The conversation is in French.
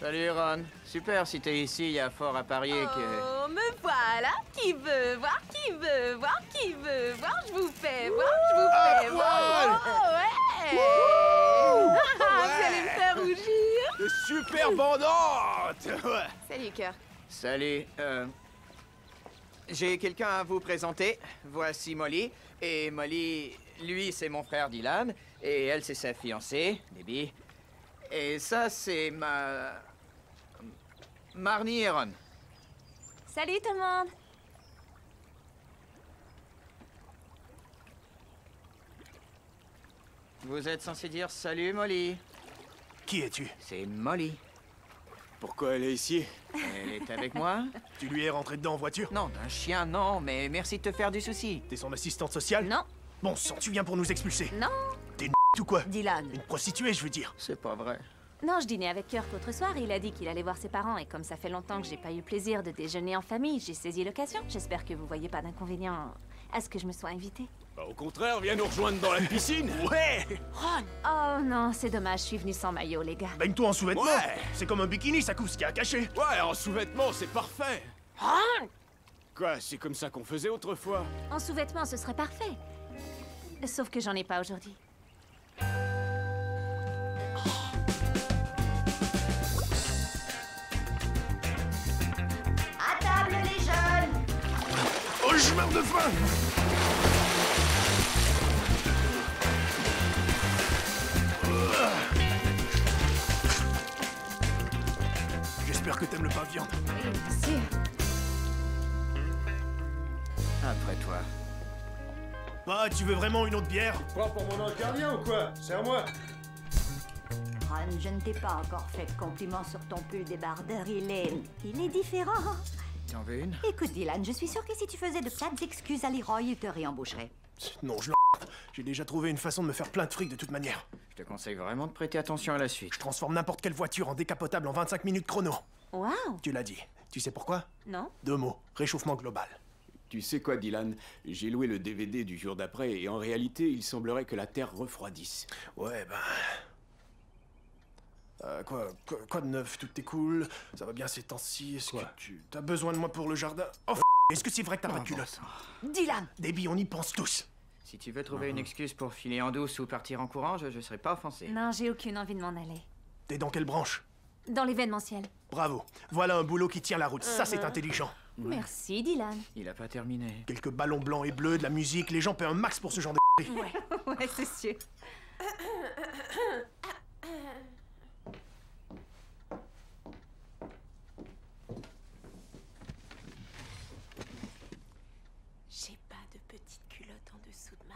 Salut Ron. Super si t'es ici, il y a fort à parier que... Oh, me voilà Qui veut voir Qui veut voir Qui veut voir Je vous fais voir, je vous fais voir Oh, ouais Ah, Vous allez me faire rougir De super bandante Ouais. Salut, cœur. Salut, euh... J'ai quelqu'un à vous présenter. Voici Molly. Et Molly, lui, c'est mon frère Dylan. Et elle, c'est sa fiancée, Debbie. Et ça, c'est ma... Marnie et Ron. Salut tout le monde Vous êtes censé dire salut, Molly. Qui es-tu? C'est Molly. Pourquoi elle est ici? Elle est avec moi Tu lui es rentré dedans en voiture? Non, d'un chien, non, mais merci de te faire du souci. T'es son assistante sociale? Non, Bon sang, tu viens pour nous expulser non, T'es une ou quoi? Dylan. Une prostituée, je veux dire. C'est pas vrai. Non, je dînais avec Kirk l'autre soir et il a dit qu'il allait voir ses parents et comme ça fait longtemps que j'ai pas eu le plaisir de déjeuner en famille, j'ai saisi l'occasion. J'espère que vous voyez pas d'inconvénient à ce que je me sois invitée. Bah, au contraire, viens nous rejoindre dans la piscine. Ouais Oh non, c'est dommage, je suis venue sans maillot, les gars. Baigne-toi en sous-vêtements Ouais. C'est comme un bikini, ça couvre ce qu'il y a à cacher Ouais, en sous-vêtements, c'est parfait. Quoi, c'est comme ça qu'on faisait autrefois? En sous-vêtements, ce serait parfait. Sauf que j'en ai pas aujourd'hui. Je meurs de faim J'espère que t'aimes le pain viande. Oui, bien sûr. Après toi. Bah, tu veux vraiment une autre bière? Prends pour mon incarnien ou quoi? C'est à moi. Ron, je ne t'ai pas encore fait de compliment sur ton pull débardeur. Il est... il est différent. T'en veux une? Écoute, Dylan, je suis sûre que si tu faisais de plates excuses à Leroy, il te réembaucherait. Non, je l'en... J'ai déjà trouvé une façon de me faire plein de fric de toute manière. Je te conseille vraiment de prêter attention à la suite. Je transforme n'importe quelle voiture en décapotable en 25 minutes chrono. Waouh Tu l'as dit. Tu sais pourquoi? Non Deux mots. Réchauffement global. Tu sais quoi, Dylan? J'ai loué le DVD du jour d'après et en réalité, il semblerait que la Terre refroidisse. Ouais, ben... Euh, quoi, quoi, quoi de neuf Tout est cool Ça va bien ces temps-ci Est-ce que tu... T'as besoin de moi pour le jardin Oh, f... Est-ce que c'est vrai que t'as pas de culotte Dylan Déby, on y pense tous. Si tu veux trouver une excuse pour filer en douce ou partir en courant, je, je serai pas offensé. Non, j'ai aucune envie de m'en aller. T'es dans quelle branche Dans l'événementiel. Bravo. Voilà un boulot qui tient la route. Ça, c'est intelligent. Merci, Dylan. Il a pas terminé. Quelques ballons blancs et bleus, de la musique, les gens paient un max pour ce genre de... Ouais, c'est sûr. dessous de ma.